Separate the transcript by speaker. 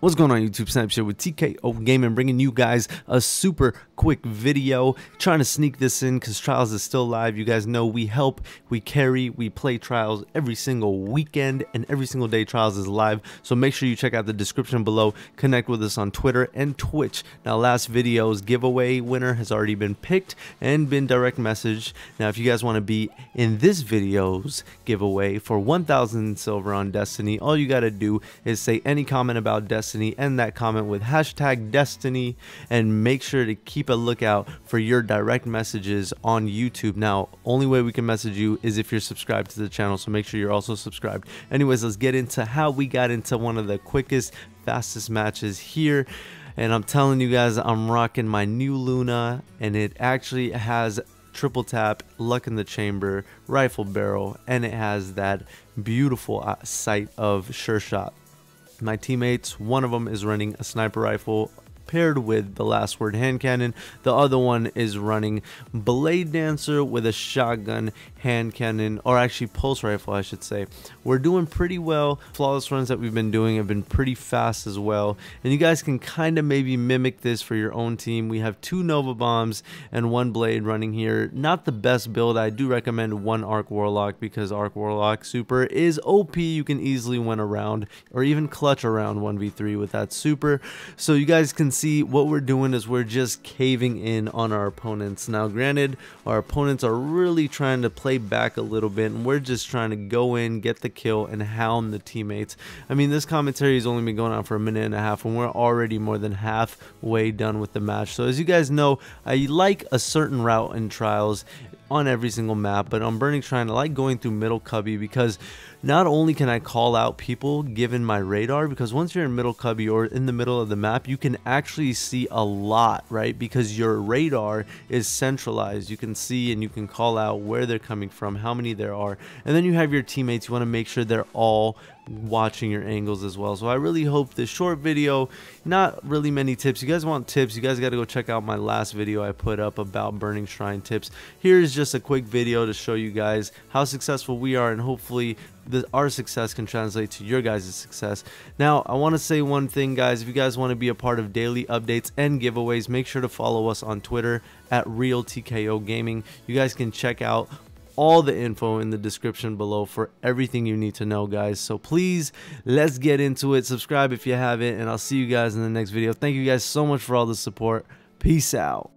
Speaker 1: What's going on YouTube? Snapchat with TKO Gaming bringing you guys a super quick video. Trying to sneak this in because Trials is still live. You guys know we help we carry we play Trials every single weekend and every single day Trials is live. So make sure you check out the description below. Connect with us on Twitter and Twitch. Now last video's giveaway winner has already been picked and been direct messaged now if you guys want to be in this video's giveaway for 1000 silver on Destiny all you got to do is say any comment about Destiny Destiny, end that comment with hashtag Destiny, and make sure to keep a lookout for your direct messages on YouTube. Now, only way we can message you is if you're subscribed to the channel, so make sure you're also subscribed. Anyways, let's get into how we got into one of the quickest, fastest matches here and I'm telling you guys I'm rocking my new Luna and it actually has triple tap, luck in the chamber, rifle barrel, and it has that beautiful uh, sight of sure shot my teammates, one of them is running a sniper rifle paired with the last word hand cannon. The other one is running Blade Dancer with a shotgun hand cannon, or actually pulse rifle, I should say. We're doing pretty well. Flawless runs that we've been doing have been pretty fast as well. And you guys can kind of maybe mimic this for your own team. We have two Nova Bombs and one Blade running here. Not the best build. I do recommend one Arc Warlock because Arc Warlock Super is OP. You can easily win around or even clutch around 1v3 with that Super. So you guys can see what we're doing is we're just caving in on our opponents. Now granted, our opponents are really trying to play back a little bit and we're just trying to go in, get the kill, and hound the teammates. I mean, this commentary has only been going on for a minute and a half and we're already more than halfway done with the match. So as you guys know, I like a certain route in Trials on every single map, but on Burning Shrine, I like going through Middle Cubby because not only can I call out people given my radar, because once you're in Middle Cubby or in the middle of the map, you can actually see a lot, right? Because your radar is centralized. You can see and you can call out where they're coming from, how many there are. And then you have your teammates. You want to make sure they're all watching your angles as well. So I really hope this short video, not really many tips. You guys want tips, you guys got to go check out my last video I put up about Burning Shrine tips. Here's just a quick video to show you guys how successful we are and hopefully the, our success can translate to your guys' success. Now, I want to say one thing, guys. If you guys want to be a part of daily updates and giveaways, make sure to follow us on Twitter at RealTKO Gaming. You guys can check out all the info in the description below for everything you need to know guys so please let's get into it subscribe if you haven't and i'll see you guys in the next video thank you guys so much for all the support peace out